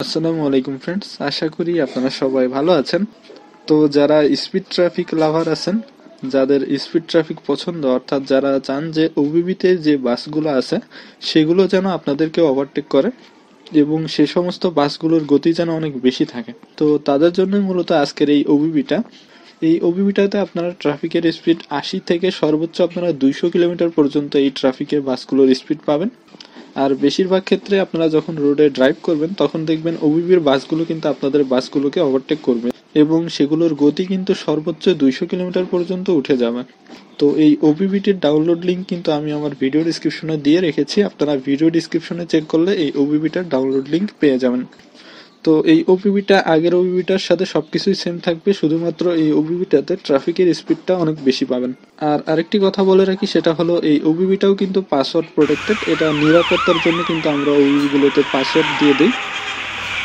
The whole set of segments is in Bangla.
আসসালামু আলাইকুম ফ্রেন্ডস আশা করি আপনারা সবাই ভালো আছেন। তো যারা স্পিড ট্রাফিক লাভার আছেন, যাদের স্পিড ট্রাফিক পছন্দ, অর্থাৎ যারা চান যে ওবিবিতে যে বাসগুলো আছে, সেগুলো যেন আপনাদেরকে ওভারটেক করে এবং সে সমস্ত বাসগুলোর গতি যেন অনেক বেশি থাকে। তো তাদের জন্য মূলত আজকের এই ওবিবিটা এই ওবিবিটাতে আপনারা ট্রাফিকের স্পিড আশি থেকে সর্বোচ্চ আপনারা দুইশো কিলোমিটার পর্যন্ত এই ট্রাফিকের বাসগুলোর স্পিড পাবেন। আর বেশিরভাগ ক্ষেত্রে আপনারা যখন রোডে ড্রাইভ করবেন, তখন দেখবেন ওবিবির বাসগুলো কিন্তু আপনাদের বাসগুলোকে ওভারটেক করবে এবং সেগুলোর গতি কিন্তু সর্বোচ্চ দুইশো কিলোমিটার পর্যন্ত উঠে যাবে। তো এই ওবিবিটির ডাউনলোড লিঙ্ক কিন্তু আমি আমার ভিডিও ডিসক্রিপশনে দিয়ে রেখেছি। আপনারা ভিডিও ডিসক্রিপশনে চেক করলে এই ওবিবিটার ডাউনলোড লিঙ্ক পেয়ে যাবেন। তো এই ওবিবিটা আগের ওবিবিটার সাথে সবকিছুই সেম থাকবে, শুধুমাত্র এই ওবিবিটাতে ট্রাফিকের স্পিডটা অনেক বেশি পাবেন। আর আরেকটি কথা বলে রাখি, সেটা হলো এই ওবিবিটাও কিন্তু পাসওয়ার্ড প্রোটেক্টেড এটা নিরাপত্তার জন্য কিন্তু আমরা ওবিবিগুলোতে পাসওয়ার্ড দিয়ে দিই।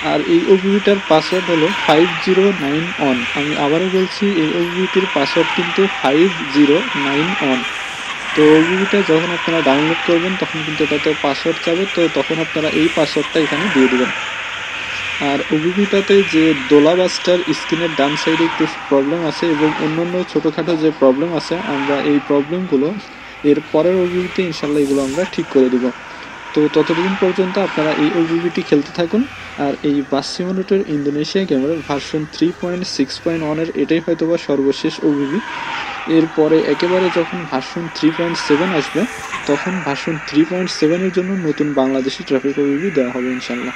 আর এই ওবিবিটার পাসওয়ার্ড হলো ফাইভ জিরো নাইন ওয়ান আমি আবারও বলছি, এই ওবিবিটির পাসওয়ার্ড কিন্তু ফাইভ জিরো নাইন ওয়ান তো ওবিবিটা যখন আপনারা ডাউনলোড করবেন, তখন কিন্তু এটাতে পাসওয়ার্ড চাবে, তো তখন আপনারা এই পাসওয়ার্ডটা এখানে দিয়ে দেবেন। আর ওবিবিটাতে যে দোলা বাসটার স্ক্রিনের ডান সাইডে একটু প্রবলেম আছে এবং অন্যান্য ছোটোখাটো যে প্রবলেম আছে, আমরা এই প্রবলেমগুলো এর পরের ওবিবিতে ইনশাল্লাহ এগুলো আমরা ঠিক করে দেব। তো ততদিন পর্যন্ত আপনারা এই ওবিবিটি খেলতে থাকুন। আর এই বাস সিমুলেটর ইন্দোনেশিয়া গেমের version three point six point ওয়ানের এটাই হয়তো বা সর্বশেষ ওবিবি এরপরে একেবারে যখন ভার্সন থ্রি পয়েন্ট সেভেন আসবে, তখন ভার্সন থ্রি পয়েন্ট সেভেনের জন্য নতুন বাংলাদেশি ট্রাফিক ওবিবি দেওয়া হবে ইনশাল্লাহ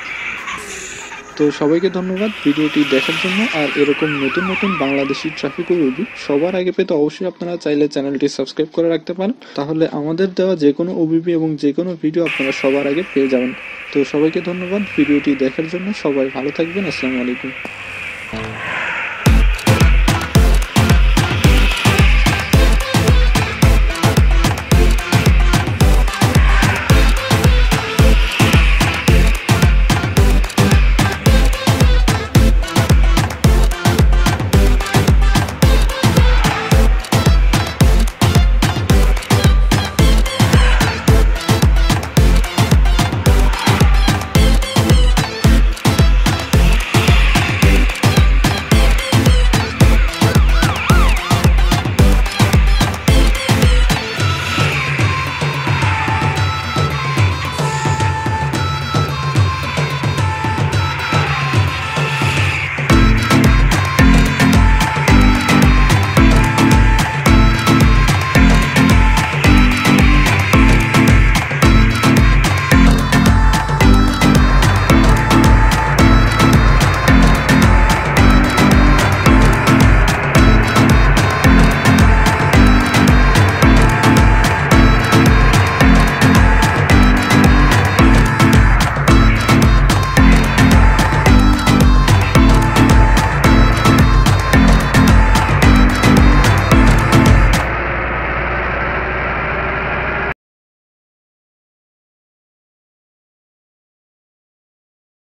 তো সবাইকে ধন্যবাদ। ভিডিওটি দেখার জন্য আর এরকম নতুন নতুন বাংলাদেশি ট্রাফিক ওবিবি সবার আগে পেতে অবশ্যই আপনারা চাইলে চ্যানেলটি সাবস্ক্রাইব করে রাখতে পারেন। তাহলে আমাদের দেওয়া যে কোনো ওবিবি এবং যে কোনো ভিডিও আপনারা সবার আগে পেয়ে যাবেন। তো সবাইকে ধন্যবাদ। ভিডিওটি দেখার জন্য সবাই ভালো থাকবেন। আসসালামু আলাইকুম।